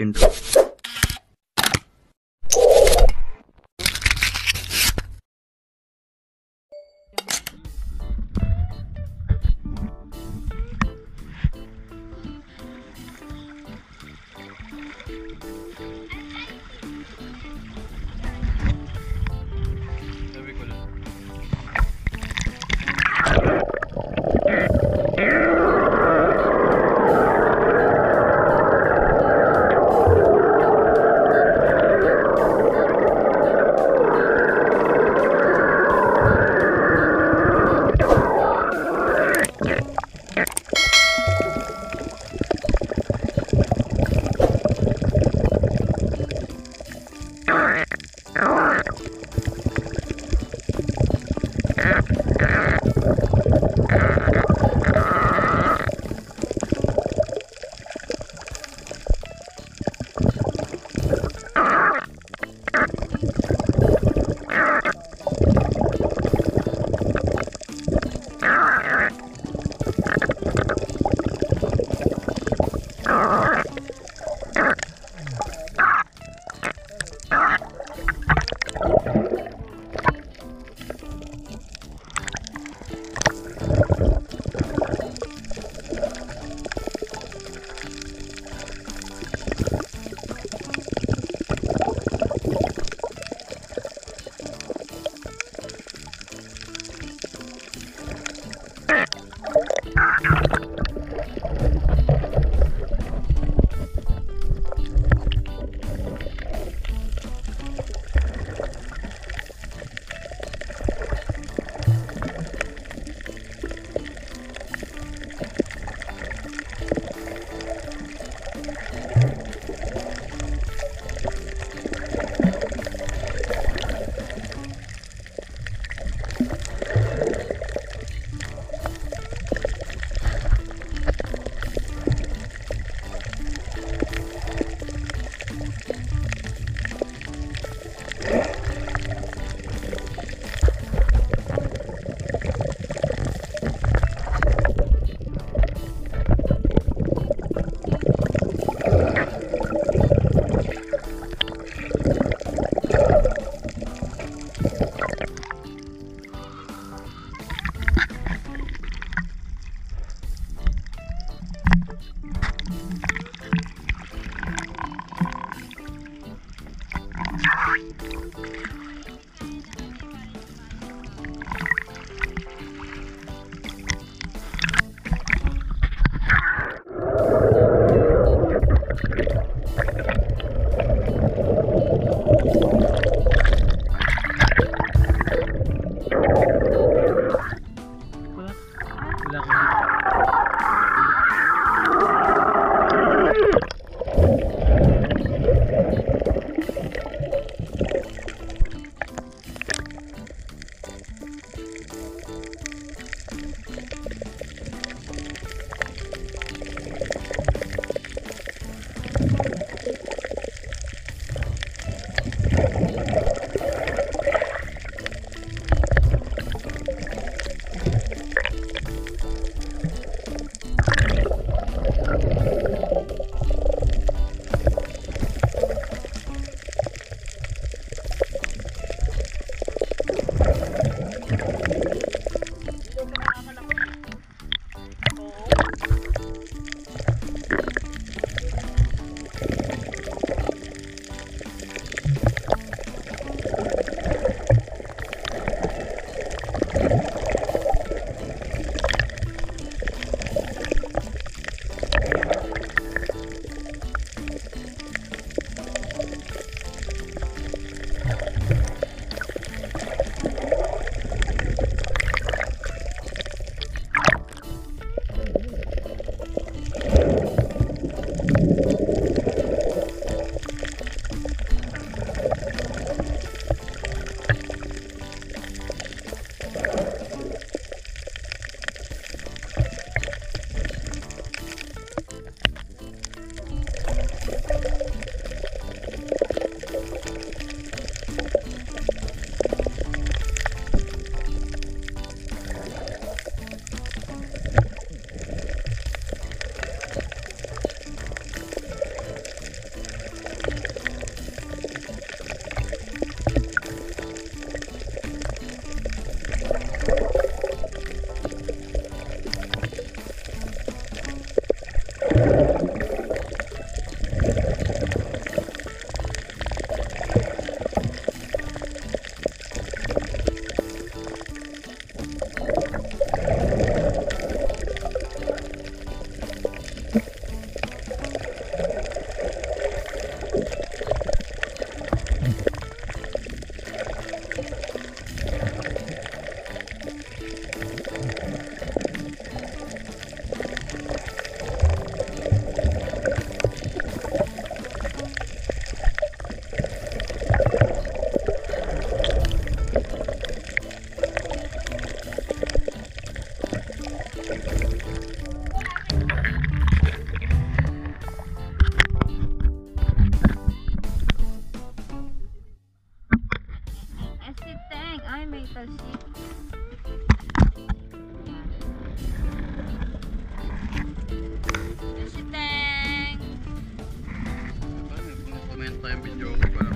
into Chelsea. Chelsea Teng! Comment tayo video ko para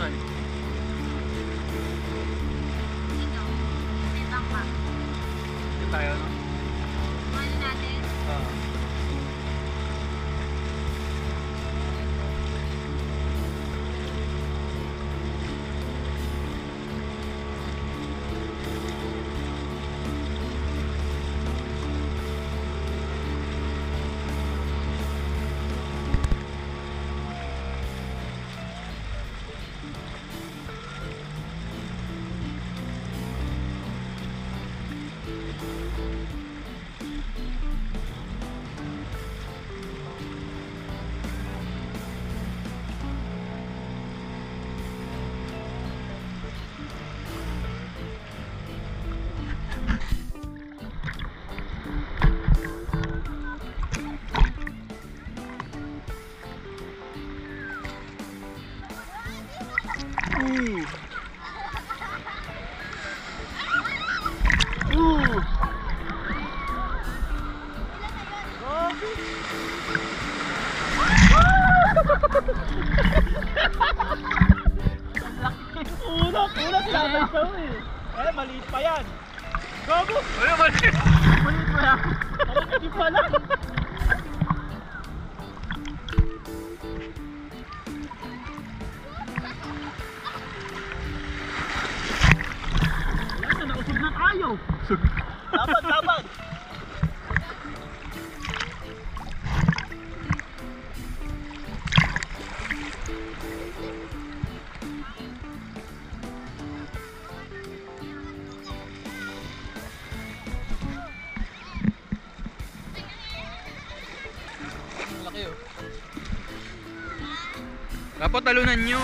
каналі. Unak, unak natin siya eh. Eh, maliit pa yan. Gago! Maliit pa yan. Malaki pa lang. Dapat talunan nyo.